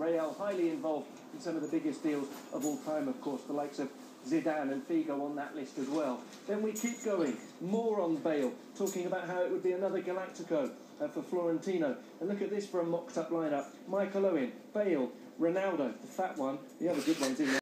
Real highly involved in some of the biggest deals of all time, of course, the likes of Zidane and Figo on that list as well. Then we keep going, more on Bale, talking about how it would be another Galactico uh, for Florentino. And look at this for a mocked up lineup. Michael Owen, Bale, Ronaldo, the fat one, the other good ones in there.